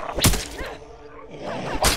Yeah.